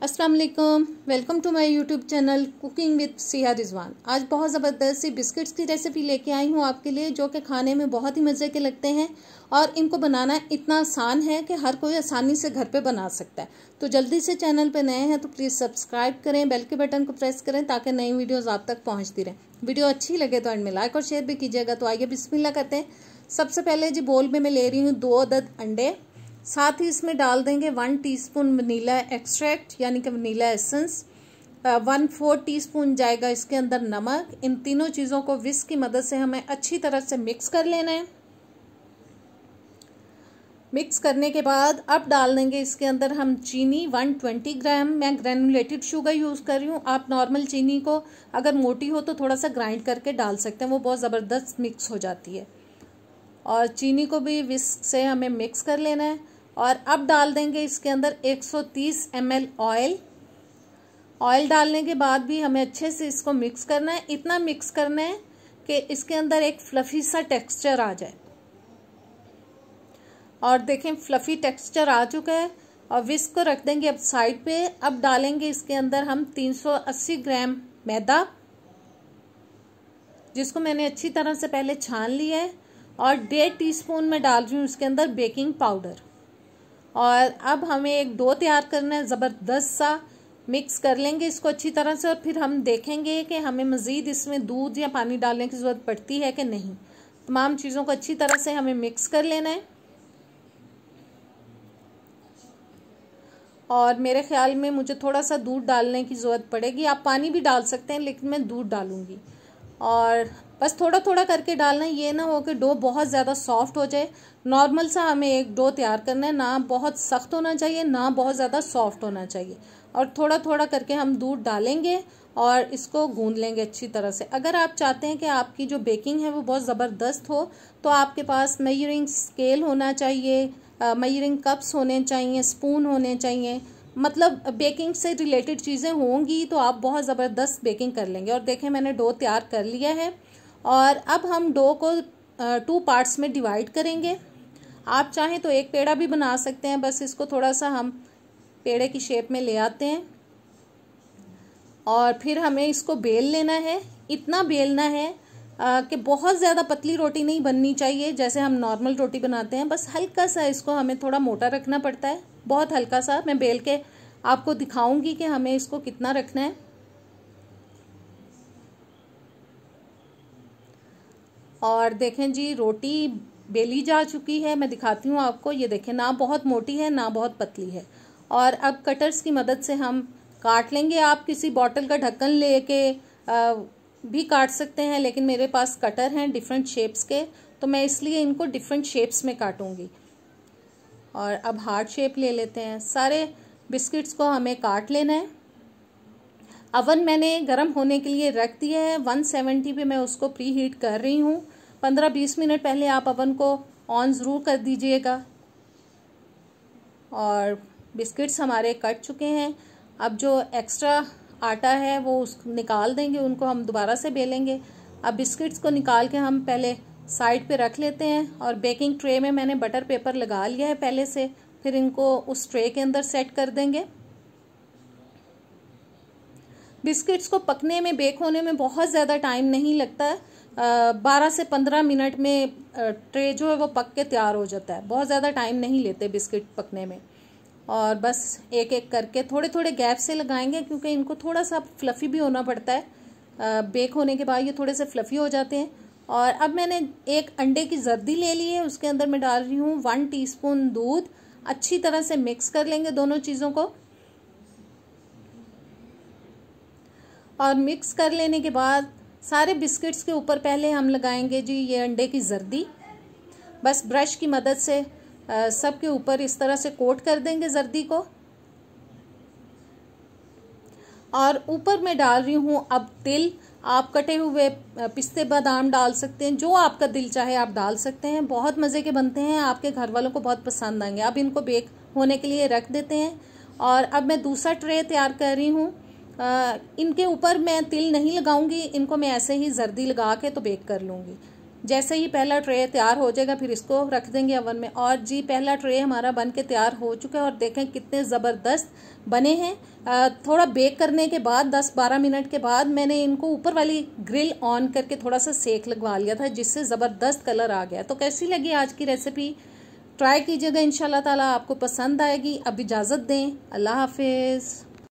अस्सलाम वालेकुम welcome to my YouTube channel cooking with Siya Rizwan आज बहुत ज़बरदस्त सी बिस्किट्स की रेसिपी लेके आई हूँ आपके लिए, जो कि खाने में बहुत ही मज़े के लगते हैं और इनको बनाना इतना आसान है कि हर कोई आसानी से घर पे बना सकता है। तो जल्दी से चैनल पे नए हैं तो प्लीज़ सब्सक्राइब करें बेल के बटन को प्रेस करें, ताकि नई वीडियोज़ आप तक पहुँचती रहें। वीडियो अच्छी लगे तो एंड में लाइक और शेयर भी कीजिएगा। तो आइए बिस्मिल्लाह करते हैं। सबसे पहले जी बोल में मैं ले रही हूँ दो अदद अंडे। साथ ही इसमें डाल देंगे वन टीस्पून वनीला एक्सट्रैक्ट यानी कि vanilla essence one four teaspoon जाएगा इसके अंदर नमक. इन तीनों चीज़ों को विस्क की मदद से हमें अच्छी तरह से मिक्स कर लेना है. मिक्स करने के बाद अब डाल देंगे इसके अंदर हम चीनी 120 ग्राम मैं ग्रेनुलेटेड शुगर यूज़ कर रही हूँ. आप नॉर्मल चीनी को अगर मोटी हो तो थोड़ा सा ग्राइंड करके डाल सकते हैं. वो बहुत ज़बरदस्त मिक्स हो जाती है. और चीनी को भी विस्क से हमें मिक्स कर लेना है. और अब डाल देंगे इसके अंदर 130 ml ऑयल ऑयल डालने के बाद भी हमें अच्छे से इसको मिक्स करना है। इतना मिक्स करना है कि इसके अंदर एक फ्लफी सा टेक्सचर आ जाए। और देखें फ्लफी टेक्सचर आ चुका है और विस्क को रख देंगे अब साइड पे। अब डालेंगे इसके अंदर हम 380 ग्राम मैदा, जिसको मैंने अच्छी तरह से पहले छान लिया है। और डेढ़ टीस्पून में डाल रही हूँ इसके अंदर बेकिंग पाउडर और अब हमें एक डो तैयार करना है, ज़बरदस्त सा। मिक्स कर लेंगे इसको अच्छी तरह से और फिर हम देखेंगे कि हमें मज़ीद इसमें दूध या पानी डालने की ज़रूरत पड़ती है कि नहीं। तमाम चीज़ों को अच्छी तरह से हमें मिक्स कर लेना है। और मेरे ख्याल में मुझे थोड़ा सा दूध डालने की ज़रूरत पड़ेगी। आप पानी भी डाल सकते हैं, लेकिन मैं दूध डालूँगी। और बस थोड़ा थोड़ा करके डालना ये ना हो कि डो बहुत ज़्यादा सॉफ्ट हो जाए। नॉर्मल सा हमें एक डो तैयार करना है, ना बहुत सख्त होना चाहिए, ना बहुत ज़्यादा सॉफ्ट होना चाहिए। और थोड़ा थोड़ा करके हम दूध डालेंगे और इसको गूंद लेंगे अच्छी तरह से। अगर आप चाहते हैं कि आपकी जो बेकिंग है वो बहुत ज़बरदस्त हो तो आपके पास मेयरिंग स्केल होना चाहिए मेयरिंग कप्स होने चाहिए, स्पून होने चाहिए मतलब बेकिंग से रिलेटेड चीज़ें होंगी तो आप बहुत ज़बरदस्त बेकिंग कर लेंगे। और देखें, मैंने डो तैयार कर लिया है। और अब हम डो को टू पार्ट्स में डिवाइड करेंगे। आप चाहें तो एक पेड़ा भी बना सकते हैं। बस इसको थोड़ा सा हम पेड़े की शेप में ले आते हैं। और फिर हमें इसको बेल लेना है। इतना बेलना है कि बहुत ज़्यादा पतली रोटी नहीं बननी चाहिए, जैसे हम नॉर्मल रोटी बनाते हैं। बस हल्का सा इसको हमें थोड़ा मोटा रखना पड़ता है। बहुत हल्का सा, मैं बेल के आपको दिखाऊँगी कि हमें इसको कितना रखना है। और देखें जी, रोटी बेली जा चुकी है, मैं दिखाती हूँ आपको। ये देखें, ना बहुत मोटी है, ना बहुत पतली है। और अब कटर्स की मदद से हम काट लेंगे। आप किसी बॉटल का ढक्कन लेके भी काट सकते हैं, लेकिन मेरे पास कटर हैं डिफरेंट शेप्स के तो मैं इसलिए इनको डिफरेंट शेप्स में काटूँगी। और अब हार्ट शेप ले लेते हैं। सारे बिस्किट्स को हमें काट लेना है। अवन मैंने गर्म होने के लिए रख दिया है। 170 पे मैं उसको प्री हीट कर रही हूँ। पंद्रह बीस मिनट पहले आप अवन को ऑन ज़रूर कर दीजिएगा। और बिस्किट्स हमारे कट चुके हैं। अब जो एक्स्ट्रा आटा है, वो उस, निकाल देंगे, उनको हम दोबारा से बेलेंगे। अब बिस्किट्स को निकाल के हम पहले साइड पे रख लेते हैं और बेकिंग ट्रे में मैंने बटर पेपर लगा लिया है पहले से, फिर इनको उस ट्रे के अंदर सेट कर देंगे। बिस्किट्स को पकने में, बेक होने में बहुत ज़्यादा टाइम नहीं लगता है। बारह से पंद्रह मिनट में ट्रे जो है वो पक के तैयार हो जाता है। बहुत ज़्यादा टाइम नहीं लेते बिस्किट पकने में। और बस एक एक करके थोड़े थोड़े गैप से लगाएँगे क्योंकि इनको थोड़ा सा फ्लफ़ी भी होना पड़ता है। बेक होने के बाद ये थोड़े से फ्लफ़ी हो जाते हैं। और अब मैंने एक अंडे की जर्दी ले ली है, उसके अंदर मैं डाल रही हूँ वन टीस्पून दूध। अच्छी तरह से मिक्स कर लेंगे दोनों चीज़ों को। और मिक्स कर लेने के बाद सारे बिस्किट्स के ऊपर पहले हम लगाएँगे जी ये अंडे की जर्दी। बस ब्रश की मदद से सब के ऊपर इस तरह से कोट कर देंगे जर्दी को। और ऊपर मैं डाल रही हूँ अब तिल। आप कटे हुए पिस्ते बादाम डाल सकते हैं। जो आपका दिल चाहे आप डाल सकते हैं। बहुत मज़े के बनते हैं। आपके घर वालों को बहुत पसंद आएँगे। अब इनको बेक होने के लिए रख देते हैं। और अब मैं दूसरा ट्रे तैयार कर रही हूँ। इनके ऊपर मैं तिल नहीं लगाऊँगी। इनको मैं ऐसे ही जर्दी लगा के तो बेक कर लूँगी। जैसे ही पहला ट्रे तैयार हो जाएगा, फिर इसको रख देंगे अवन में। और जी, पहला ट्रे हमारा बन के तैयार हो चुका है और देखें कितने ज़बरदस्त बने हैं। थोड़ा बेक करने के बाद 10-12 मिनट के बाद मैंने इनको ऊपर वाली ग्रिल ऑन करके थोड़ा सा सेक लगवा लिया था, जिससे ज़बरदस्त कलर आ गया। तो कैसी लगी आज की रेसिपी? ट्राई कीजिएगा इन ताला आपको पसंद आएगी। अब इजाज़त दें। अल्लाह हाफिज़।